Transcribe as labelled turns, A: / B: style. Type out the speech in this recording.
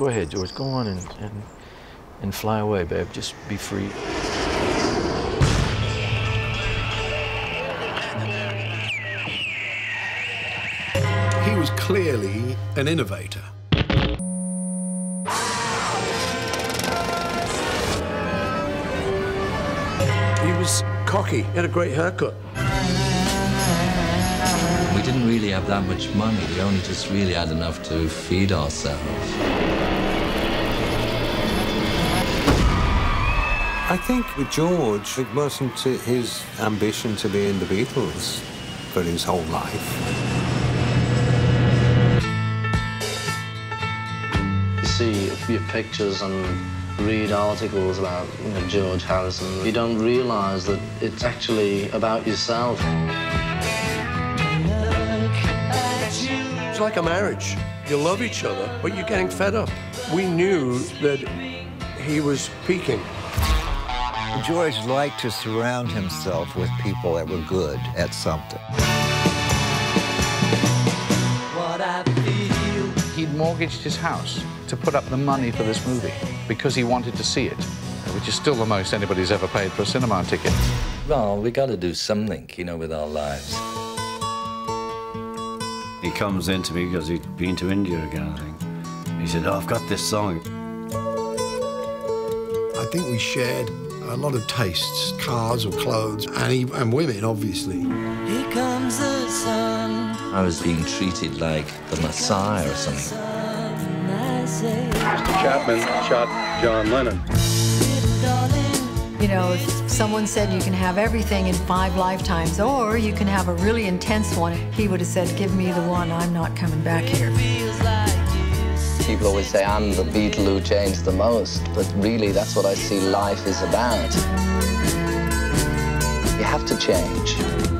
A: Go ahead, George. Go on and, and, and fly away, babe. Just be free.
B: He was clearly an innovator. He was cocky. He had a great haircut.
C: We didn't really have that much money. We only just really had enough to feed ourselves.
D: I think with George, it wasn't his ambition to be in the Beatles for his whole life.
E: You see a few pictures and read articles about you know, George Harrison. You don't realise that it's actually about yourself.
B: It's like a marriage. You love each other, but you're getting fed up. We knew that he was peaking.
F: George liked to surround himself with people that were good at something.
G: He'd mortgaged his house to put up the money for this movie because he wanted to see it, which is still the most anybody's ever paid for a cinema ticket.
C: Well, we got to do something, you know, with our lives.
H: He comes into me because he'd been to India again, I think. He said, oh, I've got this song.
B: I think we shared a lot of tastes, cars or clothes, and, he, and women, obviously.
C: Here comes the sun. I was being treated like the Messiah or something.
I: Mr. Chapman shot John Lennon.
J: You know, if someone said you can have everything in five lifetimes, or you can have a really intense one, he would have said, Give me the one, I'm not coming back here.
E: People always say I'm the Beatle who changed the most, but really that's what I see life is about. You have to change.